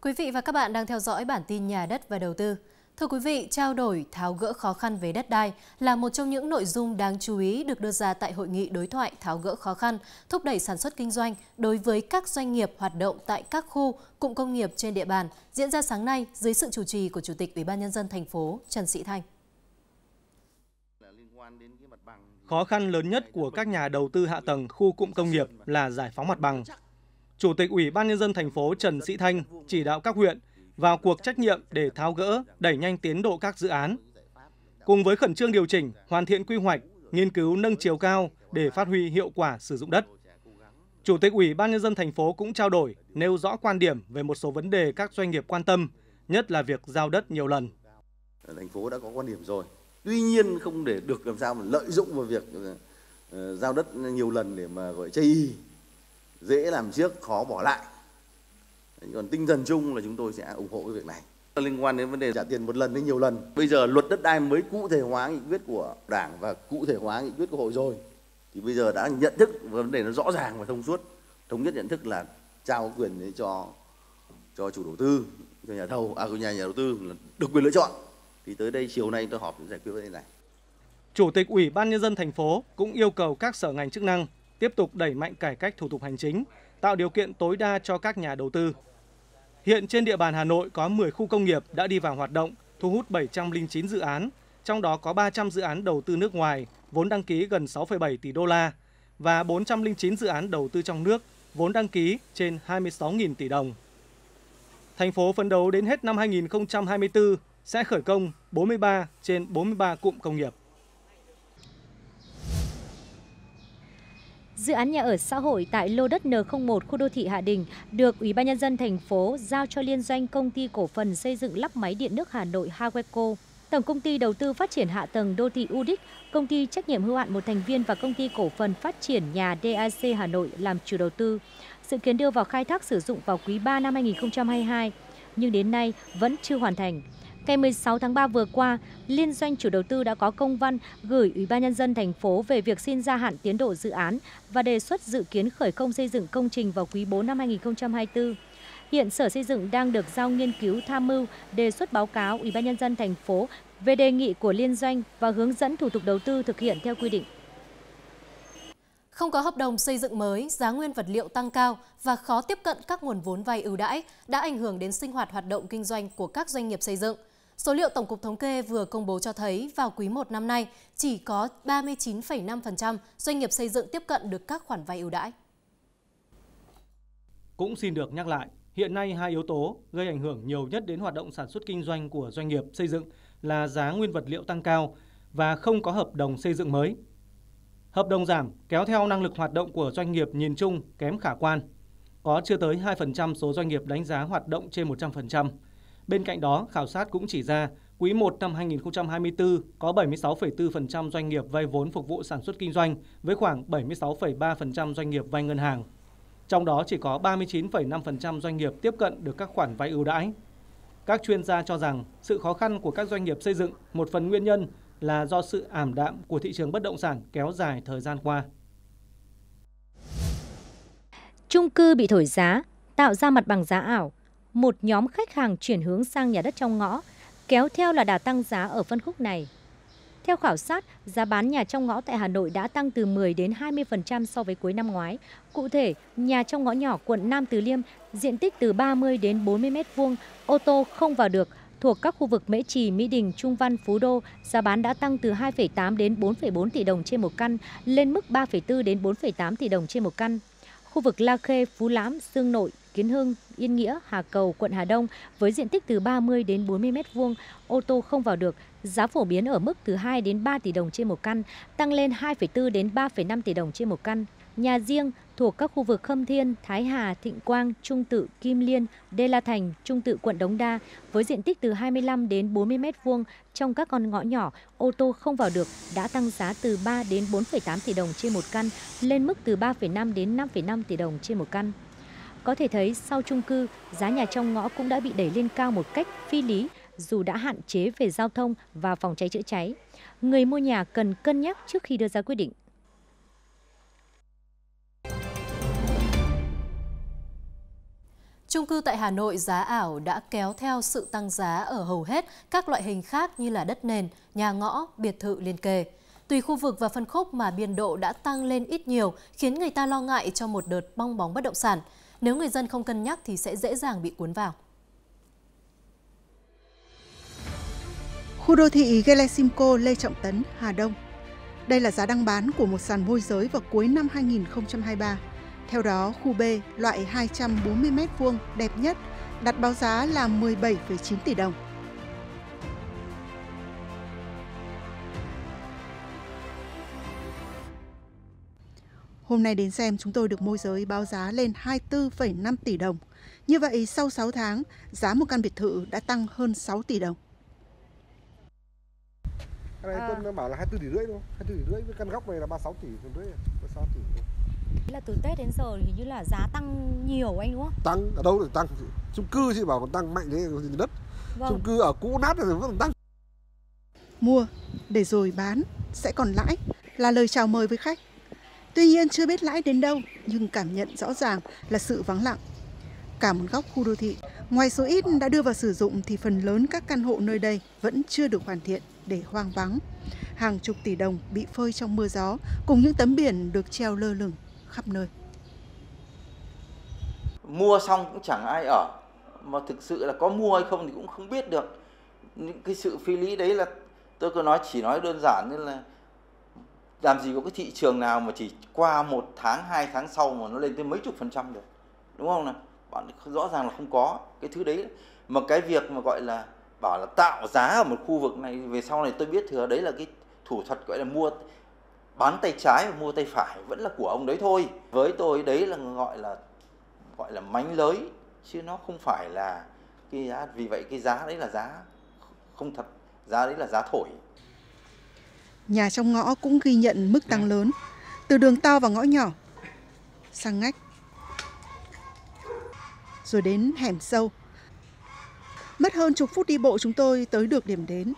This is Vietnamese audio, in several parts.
Quý vị và các bạn đang theo dõi bản tin nhà đất và đầu tư. Thưa quý vị, trao đổi tháo gỡ khó khăn về đất đai là một trong những nội dung đáng chú ý được đưa ra tại hội nghị đối thoại tháo gỡ khó khăn, thúc đẩy sản xuất kinh doanh đối với các doanh nghiệp hoạt động tại các khu, cụm công nghiệp trên địa bàn diễn ra sáng nay dưới sự chủ trì của Chủ tịch Ủy ban nhân dân thành phố Trần Sĩ Thanh. Khó khăn lớn nhất của các nhà đầu tư hạ tầng khu cụm công nghiệp là giải phóng mặt bằng. Chủ tịch Ủy ban nhân dân thành phố Trần Sĩ Thanh chỉ đạo các huyện vào cuộc trách nhiệm để tháo gỡ, đẩy nhanh tiến độ các dự án. Cùng với khẩn trương điều chỉnh, hoàn thiện quy hoạch, nghiên cứu nâng chiều cao để phát huy hiệu quả sử dụng đất. Chủ tịch Ủy ban nhân dân thành phố cũng trao đổi, nêu rõ quan điểm về một số vấn đề các doanh nghiệp quan tâm, nhất là việc giao đất nhiều lần. Thành phố đã có quan điểm rồi. Tuy nhiên không để được làm sao mà lợi dụng vào việc ờ, giao đất nhiều lần để mà gọi chây y, dễ làm trước, khó bỏ lại. Còn tinh thần chung là chúng tôi sẽ ủng hộ cái việc này. Liên quan đến vấn đề trả tiền một lần hay nhiều lần. Bây giờ luật đất đai mới cụ thể hóa nghị quyết của đảng và cụ thể hóa nghị quyết của hội rồi. Thì bây giờ đã nhận thức vấn đề nó rõ ràng và thông suốt. Thống nhất nhận thức là trao quyền để cho cho chủ đầu tư cho nhà thầu à của nhà nhà đầu tư là được quyền lựa chọn. Thì tới đây chiều nay tôi họp để giải quyết vấn đề này. Chủ tịch Ủy ban nhân dân thành phố cũng yêu cầu các sở ngành chức năng tiếp tục đẩy mạnh cải cách thủ tục hành chính, tạo điều kiện tối đa cho các nhà đầu tư Hiện trên địa bàn Hà Nội có 10 khu công nghiệp đã đi vào hoạt động, thu hút 709 dự án, trong đó có 300 dự án đầu tư nước ngoài, vốn đăng ký gần 6,7 tỷ đô la và 409 dự án đầu tư trong nước, vốn đăng ký trên 26.000 tỷ đồng. Thành phố phấn đấu đến hết năm 2024 sẽ khởi công 43 trên 43 cụm công nghiệp. Dự án nhà ở xã hội tại lô đất N01 khu đô thị Hạ Đình được Ủy ban nhân dân thành phố giao cho liên doanh công ty cổ phần xây dựng lắp máy điện nước Hà Nội Haweco, Tổng công ty đầu tư phát triển hạ tầng đô thị UDIC, công ty trách nhiệm hữu hạn một thành viên và công ty cổ phần phát triển nhà DAC Hà Nội làm chủ đầu tư. Dự kiến đưa vào khai thác sử dụng vào quý 3 năm 2022, nhưng đến nay vẫn chưa hoàn thành. Ngày 16 tháng 3 vừa qua, liên doanh chủ đầu tư đã có công văn gửi Ủy ban nhân dân thành phố về việc xin gia hạn tiến độ dự án và đề xuất dự kiến khởi công xây dựng công trình vào quý 4 năm 2024. Hiện Sở Xây dựng đang được giao nghiên cứu tham mưu đề xuất báo cáo Ủy ban nhân dân thành phố về đề nghị của liên doanh và hướng dẫn thủ tục đầu tư thực hiện theo quy định. Không có hợp đồng xây dựng mới, giá nguyên vật liệu tăng cao và khó tiếp cận các nguồn vốn vay ưu đãi đã ảnh hưởng đến sinh hoạt hoạt động kinh doanh của các doanh nghiệp xây dựng. Số liệu Tổng cục Thống kê vừa công bố cho thấy vào quý 1 năm nay, chỉ có 39,5% doanh nghiệp xây dựng tiếp cận được các khoản vay ưu đãi. Cũng xin được nhắc lại, hiện nay hai yếu tố gây ảnh hưởng nhiều nhất đến hoạt động sản xuất kinh doanh của doanh nghiệp xây dựng là giá nguyên vật liệu tăng cao và không có hợp đồng xây dựng mới. Hợp đồng giảm kéo theo năng lực hoạt động của doanh nghiệp nhìn chung kém khả quan. Có chưa tới 2% số doanh nghiệp đánh giá hoạt động trên 100%. Bên cạnh đó, khảo sát cũng chỉ ra quý 1 năm 2024 có 76,4% doanh nghiệp vay vốn phục vụ sản xuất kinh doanh với khoảng 76,3% doanh nghiệp vay ngân hàng. Trong đó chỉ có 39,5% doanh nghiệp tiếp cận được các khoản vay ưu đãi. Các chuyên gia cho rằng sự khó khăn của các doanh nghiệp xây dựng một phần nguyên nhân là do sự ảm đạm của thị trường bất động sản kéo dài thời gian qua. Trung cư bị thổi giá, tạo ra mặt bằng giá ảo, một nhóm khách hàng chuyển hướng sang nhà đất trong ngõ, kéo theo là đà tăng giá ở phân khúc này. Theo khảo sát, giá bán nhà trong ngõ tại Hà Nội đã tăng từ 10 đến 20% so với cuối năm ngoái. Cụ thể, nhà trong ngõ nhỏ quận Nam Từ Liêm, diện tích từ 30 đến 40 m2, ô tô không vào được, thuộc các khu vực Mễ Trì, Mỹ Đình, Trung Văn, Phú Đô, giá bán đã tăng từ 2,8 đến 4,4 tỷ đồng trên một căn lên mức 3,4 đến 4,8 tỷ đồng trên một căn. Khu vực La Khê, Phú Lãm, Sương Nội, Kiến Hưng, Yên Nghĩa, Hà Cầu, quận Hà Đông với diện tích từ 30 đến 40 m2, ô tô không vào được, giá phổ biến ở mức từ 2 đến 3 tỷ đồng trên một căn, tăng lên 2,4 đến 3,5 tỷ đồng trên một căn. Nhà riêng thuộc các khu vực Khâm Thiên, Thái Hà, Thịnh Quang, Trung Tự, Kim Liên, Đê La Thành, Trung Tự, quận Đống Đa với diện tích từ 25 đến 40 m2 trong các con ngõ nhỏ, ô tô không vào được đã tăng giá từ 3 đến 4,8 tỷ đồng trên một căn lên mức từ 3,5 đến 5,5 tỷ đồng trên một căn. Có thể thấy sau chung cư, giá nhà trong ngõ cũng đã bị đẩy lên cao một cách phi lý dù đã hạn chế về giao thông và phòng cháy chữa cháy. Người mua nhà cần cân nhắc trước khi đưa ra quyết định. Trung cư tại Hà Nội giá ảo đã kéo theo sự tăng giá ở hầu hết các loại hình khác như là đất nền, nhà ngõ, biệt thự liên kề. Tùy khu vực và phân khúc mà biên độ đã tăng lên ít nhiều khiến người ta lo ngại cho một đợt bong bóng bất động sản. Nếu người dân không cân nhắc thì sẽ dễ dàng bị cuốn vào. Khu đô thị Gelesimco Lê Trọng Tấn, Hà Đông. Đây là giá đăng bán của một sàn môi giới vào cuối năm 2023. Theo đó, khu B loại 240 m2 đẹp nhất đặt báo giá là 17,9 tỷ đồng. Hôm nay đến xem chúng tôi được môi giới báo giá lên 24,5 tỷ đồng. Như vậy, sau 6 tháng, giá một căn biệt thự đã tăng hơn 6 tỷ đồng. Cái này à. Tuân bảo là 24 tỷ rưỡi thôi, 24 tỷ rưỡi với căn góc này là 36 tỷ rưỡi, 36 tỷ. Là từ Tết đến giờ thì như là giá tăng nhiều anh đúng không? Tăng, ở đâu để tăng? Chung cư chị bảo còn tăng mạnh thế đất. Vâng. Chung cư ở cũ nát rồi vẫn tăng. Mua để rồi bán sẽ còn lãi là lời chào mời với khách. Tuy nhiên chưa biết lãi đến đâu nhưng cảm nhận rõ ràng là sự vắng lặng. Cả một góc khu đô thị, ngoài số ít đã đưa vào sử dụng thì phần lớn các căn hộ nơi đây vẫn chưa được hoàn thiện để hoang vắng. Hàng chục tỷ đồng bị phơi trong mưa gió cùng những tấm biển được treo lơ lửng khắp nơi. Mua xong cũng chẳng ai ở, mà thực sự là có mua hay không thì cũng không biết được. Những cái sự phi lý đấy là tôi cứ nói chỉ nói đơn giản như là làm gì có cái thị trường nào mà chỉ qua một tháng, hai tháng sau mà nó lên tới mấy chục phần trăm được, đúng không nào? Bạn rõ ràng là không có cái thứ đấy. Mà cái việc mà gọi là bảo là tạo giá ở một khu vực này, về sau này tôi biết thừa, đấy là cái thủ thuật gọi là mua bán tay trái và mua tay phải, vẫn là của ông đấy thôi. Với tôi đấy là gọi là gọi là mánh lới, chứ nó không phải là cái giá. Vì vậy cái giá đấy là giá không thật, giá đấy là giá thổi nhà trong ngõ cũng ghi nhận mức tăng lớn từ đường to và ngõ nhỏ sang ngách rồi đến hẻm sâu Mất hơn chục phút đi bộ chúng tôi tới được điểm đến.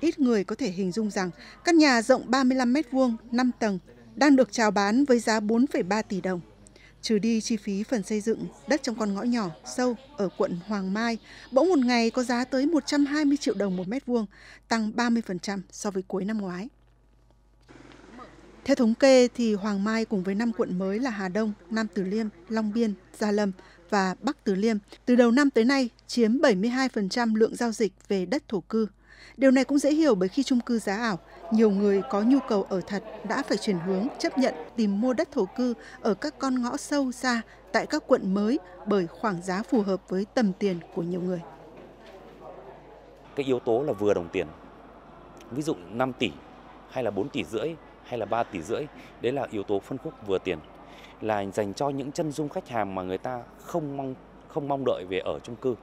Ít người có thể hình dung rằng căn nhà rộng 35 m2, 5 tầng đang được chào bán với giá 4,3 tỷ đồng. Trừ đi chi phí phần xây dựng, đất trong con ngõ nhỏ, sâu ở quận Hoàng Mai, bỗng một ngày có giá tới 120 triệu đồng một mét vuông, tăng 30% so với cuối năm ngoái. Theo thống kê thì Hoàng Mai cùng với năm quận mới là Hà Đông, Nam Từ Liêm, Long Biên, Gia Lâm và Bắc Từ Liêm từ đầu năm tới nay chiếm 72% lượng giao dịch về đất thổ cư. Điều này cũng dễ hiểu bởi khi chung cư giá ảo, nhiều người có nhu cầu ở thật đã phải chuyển hướng chấp nhận tìm mua đất thổ cư ở các con ngõ sâu xa tại các quận mới bởi khoảng giá phù hợp với tầm tiền của nhiều người. Cái yếu tố là vừa đồng tiền. Ví dụ 5 tỷ hay là 4 tỷ rưỡi hay là 3 tỷ rưỡi, đấy là yếu tố phân khúc vừa tiền là dành cho những chân dung khách hàng mà người ta không mong không mong đợi về ở chung cư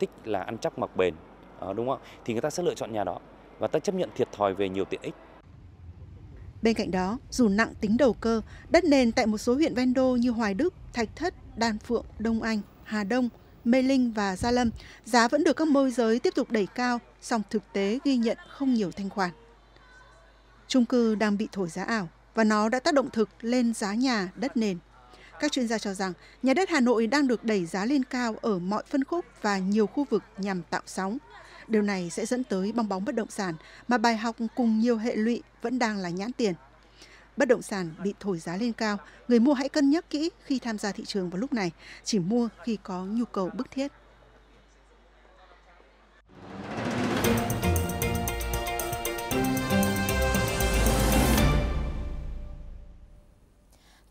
thích là ăn chắc mặc bền à, đúng không thì người ta sẽ lựa chọn nhà đó và ta chấp nhận thiệt thòi về nhiều tiện ích Bên cạnh đó, dù nặng tính đầu cơ, đất nền tại một số huyện ven đô như Hoài Đức, Thạch Thất, Đan Phượng, Đông Anh, Hà Đông, Mê Linh và Gia Lâm, giá vẫn được các môi giới tiếp tục đẩy cao, song thực tế ghi nhận không nhiều thanh khoản. Trung cư đang bị thổi giá ảo và nó đã tác động thực lên giá nhà, đất nền. Các chuyên gia cho rằng nhà đất Hà Nội đang được đẩy giá lên cao ở mọi phân khúc và nhiều khu vực nhằm tạo sóng. Điều này sẽ dẫn tới bong bóng bất động sản mà bài học cùng nhiều hệ lụy vẫn đang là nhãn tiền. Bất động sản bị thổi giá lên cao, người mua hãy cân nhắc kỹ khi tham gia thị trường vào lúc này, chỉ mua khi có nhu cầu bức thiết.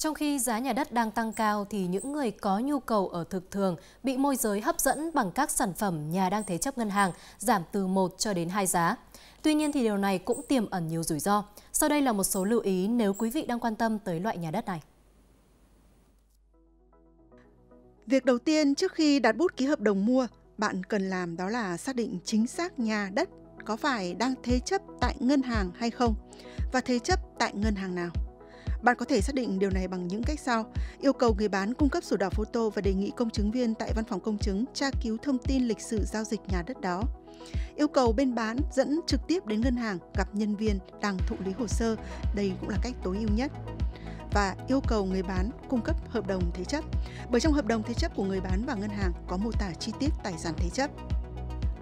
Trong khi giá nhà đất đang tăng cao thì những người có nhu cầu ở thực thường bị môi giới hấp dẫn bằng các sản phẩm nhà đang thế chấp ngân hàng giảm từ 1 cho đến 2 giá. Tuy nhiên thì điều này cũng tiềm ẩn nhiều rủi ro. Sau đây là một số lưu ý nếu quý vị đang quan tâm tới loại nhà đất này. Việc đầu tiên trước khi đặt bút ký hợp đồng mua, bạn cần làm đó là xác định chính xác nhà đất có phải đang thế chấp tại ngân hàng hay không và thế chấp tại ngân hàng nào. Bạn có thể xác định điều này bằng những cách sau. Yêu cầu người bán cung cấp sổ đỏ photo và đề nghị công chứng viên tại văn phòng công chứng tra cứu thông tin lịch sử giao dịch nhà đất đó. Yêu cầu bên bán dẫn trực tiếp đến ngân hàng gặp nhân viên đang thụ lý hồ sơ. Đây cũng là cách tối ưu nhất. và yêu cầu người bán cung cấp hợp đồng thế chấp. Bởi trong hợp đồng thế chấp của người bán và ngân hàng có mô tả chi tiết tài sản thế chấp.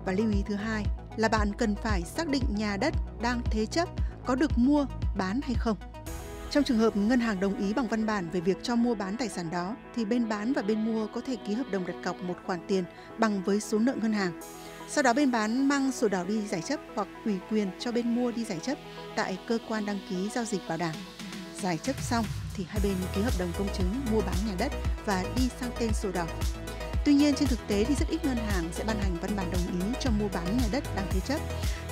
Và lưu ý thứ hai là bạn cần phải xác định nhà đất đang thế chấp có được mua, bán hay không. Trong trường hợp ngân hàng đồng ý bằng văn bản về việc cho mua bán tài sản đó, thì bên bán và bên mua có thể ký hợp đồng đặt cọc một khoản tiền bằng với số nợ ngân hàng. Sau đó bên bán mang sổ đỏ đi giải chấp hoặc ủy quyền cho bên mua đi giải chấp tại cơ quan đăng ký giao dịch bảo đảm. Giải chấp xong thì hai bên ký hợp đồng công chứng mua bán nhà đất và đi sang tên sổ đỏ. Tuy nhiên trên thực tế thì rất ít ngân hàng sẽ ban hành văn bản đồng ý cho mua bán nhà đất đang thế chấp.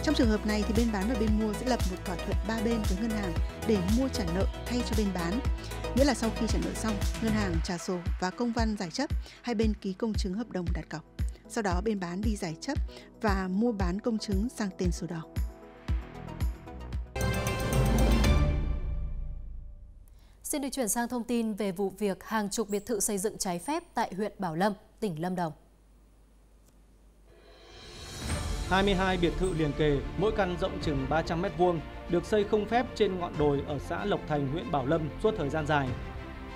Trong trường hợp này thì bên bán và bên mua sẽ lập một thỏa thuận ba bên với ngân hàng để mua trả nợ thay cho bên bán. Nghĩa là sau khi trả nợ xong, ngân hàng trả sổ và công văn giải chấp, hai bên ký công chứng hợp đồng đặt cọc. Sau đó bên bán đi giải chấp và mua bán công chứng sang tên sổ đỏ. Xin được chuyển sang thông tin về vụ việc hàng chục biệt thự xây dựng trái phép tại huyện Bảo Lâm, tỉnh Lâm Đồng. 22 biệt thự liền kề, mỗi căn rộng chừng 300 m2, được xây không phép trên ngọn đồi ở xã Lộc Thành, huyện Bảo Lâm suốt thời gian dài.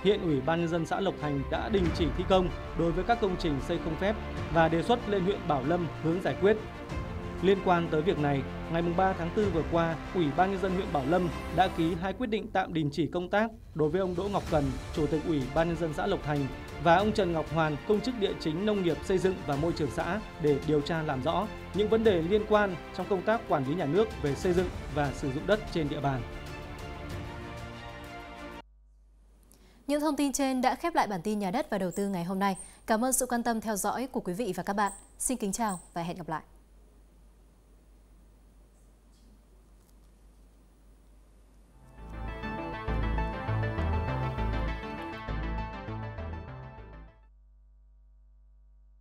Hiện Ủy ban nhân dân xã Lộc Thành đã đình chỉ thi công đối với các công trình xây không phép và đề xuất lên huyện Bảo Lâm hướng giải quyết. Liên quan tới việc này, ngày 3 tháng 4 vừa qua, Ủy ban nhân dân huyện Bảo Lâm đã ký hai quyết định tạm đình chỉ công tác đối với ông Đỗ Ngọc Cần, Chủ tịch Ủy ban nhân dân xã Lộc Thành và ông Trần Ngọc Hoàn, công chức địa chính nông nghiệp xây dựng và môi trường xã để điều tra làm rõ những vấn đề liên quan trong công tác quản lý nhà nước về xây dựng và sử dụng đất trên địa bàn. Những thông tin trên đã khép lại bản tin nhà đất và đầu tư ngày hôm nay. Cảm ơn sự quan tâm theo dõi của quý vị và các bạn. Xin kính chào và hẹn gặp lại.